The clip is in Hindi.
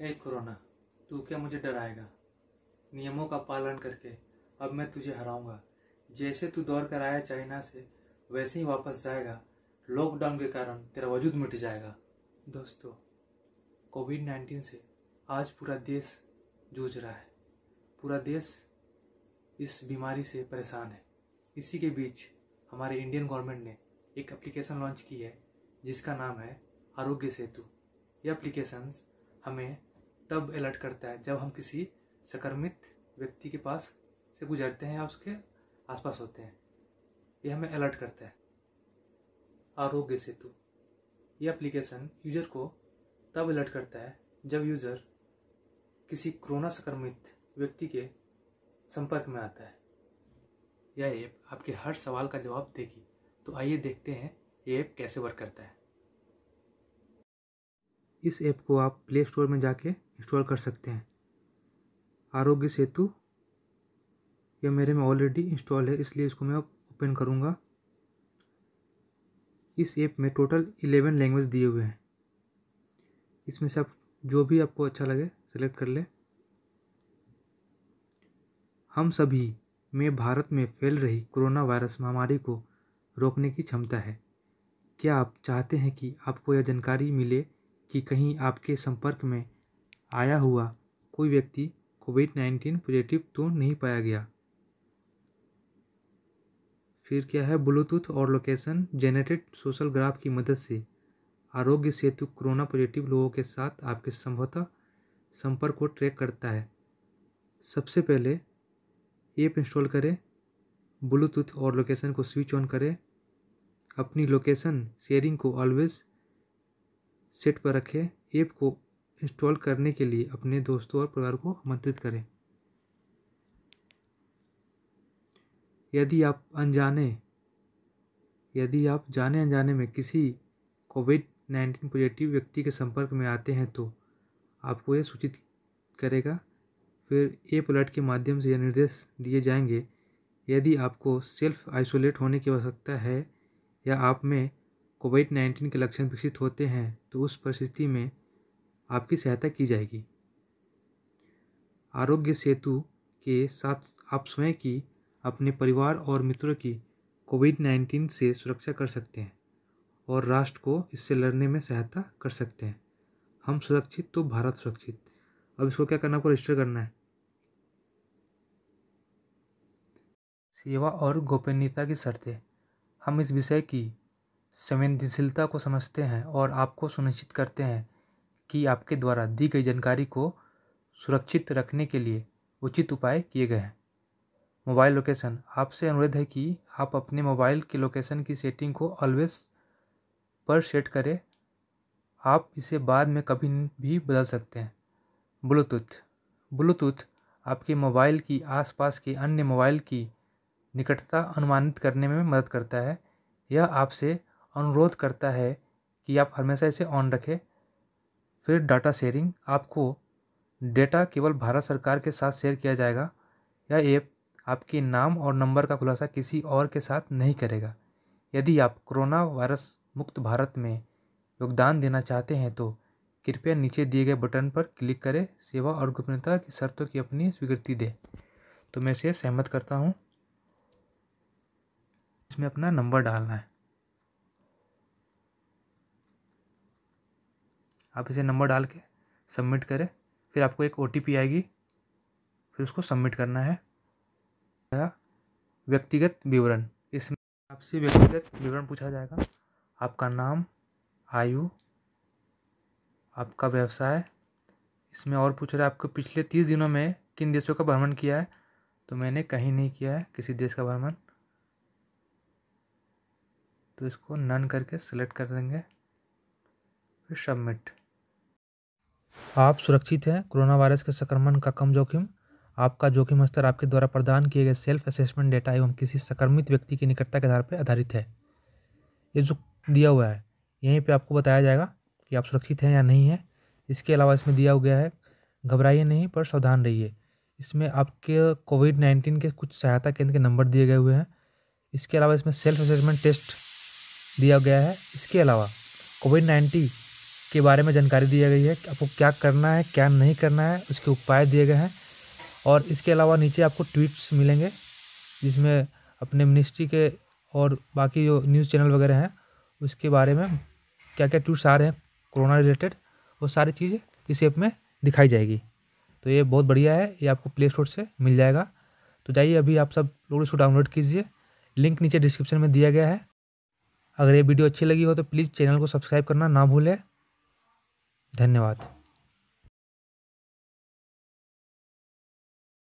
ए, कोरोना, तू क्या मुझे डराएगा? नियमों का पालन करके अब मैं तुझे हराऊँगा। जैसे तू दौड़ कर आया चाइना से, वैसे ही वापस जाएगा। लॉकडाउन के कारण तेरा वजूद मिट जाएगा। दोस्तों कोविड नाइन्टीन से आज पूरा देश जूझ रहा है। पूरा देश इस बीमारी से परेशान है। इसी के बीच हमारे इंडियन गवर्नमेंट ने एक एप्लीकेशन लॉन्च की है, जिसका नाम है आरोग्य सेतु। यह एप्लीकेशन हमें तब अलर्ट करता है जब हम किसी संक्रमित व्यक्ति के पास से गुजरते हैं या उसके आसपास होते हैं। यह हमें अलर्ट करता है। आरोग्य सेतु। यह एप्लीकेशन यूज़र को तब अलर्ट करता है जब यूज़र किसी कोरोना संक्रमित व्यक्ति के संपर्क में आता है। यह ऐप आपके हर सवाल का जवाब देगी। तो आइए देखते हैं ये ऐप कैसे वर्क करता है। इस ऐप को आप प्ले स्टोर में जाके इंस्टॉल कर सकते हैं। आरोग्य सेतु, यह मेरे में ऑलरेडी इंस्टॉल है, इसलिए इसको मैं ओपन करूँगा। इस ऐप में टोटल इलेवन लैंग्वेज दिए हुए हैं। इसमें से आप जो भी आपको अच्छा लगे सेलेक्ट कर ले। हम सभी में भारत में फैल रही कोरोना वायरस महामारी को रोकने की क्षमता है। क्या आप चाहते हैं कि आपको यह जानकारी मिले कि कहीं आपके संपर्क में आया हुआ कोई व्यक्ति कोविड नाइन्टीन पॉजिटिव तो नहीं पाया गया। फिर क्या है? ब्लूटूथ और लोकेशन जेनेटेड सोशल ग्राफ की मदद से आरोग्य सेतु कोरोना पॉजिटिव लोगों के साथ आपके संभवतः संपर्क को ट्रैक करता है। सबसे पहले ऐप इंस्टॉल करें, ब्लूटूथ और लोकेशन को स्विच ऑन करें, अपनी लोकेशन शेयरिंग को ऑलवेज सेट पर रखें। ऐप को इंस्टॉल करने के लिए अपने दोस्तों और परिवार को आमंत्रित करें। यदि आप अनजाने, यदि आप जाने अनजाने में किसी कोविड नाइन्टीन पॉजिटिव व्यक्ति के संपर्क में आते हैं तो आपको यह सूचित करेगा, फिर ऐप अलर्ट के माध्यम से यह निर्देश दिए जाएँगे। यदि आपको सेल्फ आइसोलेट होने की आवश्यकता है या आप में कोविड नाइन्टीन के लक्षण विकसित होते हैं तो उस परिस्थिति में आपकी सहायता की जाएगी। आरोग्य सेतु के साथ आप स्वयं की, अपने परिवार और मित्रों की कोविड नाइन्टीन से सुरक्षा कर सकते हैं और राष्ट्र को इससे लड़ने में सहायता कर सकते हैं। हम सुरक्षित तो भारत सुरक्षित। अब इसको क्या करना आपको रजिस्टर करना है। सेवा और गोपनीयता की शर्तें। हम इस विषय की संवेदनशीलता को समझते हैं और आपको सुनिश्चित करते हैं कि आपके द्वारा दी गई जानकारी को सुरक्षित रखने के लिए उचित उपाय किए गए हैं। Mobile location. आपसे अनुरोध है कि आप अपने मोबाइल के लोकेशन की सेटिंग को ऑलवेज पर सेट करें। आप इसे बाद में कभी भी बदल सकते हैं। ब्लूटूथ। ब्लूटूथ आपके मोबाइल की आसपास के अन्य मोबाइल की निकटता अनुमानित करने में मदद करता है। यह आपसे अनुरोध करता है कि आप हमेशा इसे ऑन रखें। फिर डाटा शेयरिंग आपको डेटा केवल भारत सरकार के साथ शेयर किया जाएगा यह ऐप आपके नाम और नंबर का खुलासा किसी और के साथ नहीं करेगा। यदि आप कोरोना वायरस मुक्त भारत में योगदान देना चाहते हैं तो कृपया नीचे दिए गए बटन पर क्लिक करें, सेवा और गोपनीयता की शर्तों की अपनी स्वीकृति दें। तो मैं इसे सहमत करता हूँ। इसमें अपना नंबर डालना है। आप इसे नंबर डाल के सबमिट करें, फिर आपको एक ओटीपी आएगी, फिर उसको सबमिट करना है। व्यक्तिगत विवरण। इसमें आपसे व्यक्तिगत विवरण पूछा जाएगा। आपका नाम, आयु, आपका व्यवसाय। इसमें और पूछ रहा है, आपको पिछले तीस दिनों में किन देशों का भ्रमण किया है? तो मैंने कहीं नहीं किया है, किसी देश का भ्रमण। तो इसको नन करके सिलेक्ट कर देंगे। फिर सबमिट आप सुरक्षित हैं। कोरोना वायरस के संक्रमण का कम जोखिम। आपका जोखिम स्तर आपके द्वारा प्रदान किए गए सेल्फ असेसमेंट डेटा एवं किसी संक्रमित व्यक्ति की निकटता के आधार पर आधारित है। ये जो दिया हुआ है, यहीं पे आपको बताया जाएगा कि आप सुरक्षित हैं या नहीं है। इसके अलावा इसमें दिया गया है, घबराइए नहीं, पर सावधान रहिए। इसमें आपके कोविड नाइन्टीन के कुछ सहायता केंद्र के नंबर दिए गए हुए हैं। इसके अलावा इसमें सेल्फ असेसमेंट टेस्ट दिया गया है। इसके अलावा कोविड नाइन्टीन के बारे में जानकारी दी गई है आपको क्या करना है, क्या नहीं करना है, उसके उपाय दिए गए हैं। और इसके अलावा नीचे आपको ट्वीट्स मिलेंगे, जिसमें अपने मिनिस्ट्री के और बाकी जो न्यूज़ चैनल वगैरह हैं, उसके बारे में क्या क्या ट्वीट्स आ रहे हैं, कोरोना रिलेटेड, वो सारी चीज़ें इस ऐप में दिखाई जाएगी। तो ये बहुत बढ़िया है, ये आपको प्ले स्टोर से मिल जाएगा। तो जाइए अभी आप सब लोग इसको डाउनलोड कीजिए, लिंक नीचे डिस्क्रिप्शन में दिया गया है। अगर ये वीडियो अच्छी लगी हो तो प्लीज़ चैनल को सब्सक्राइब करना ना भूलें। धन्यवाद.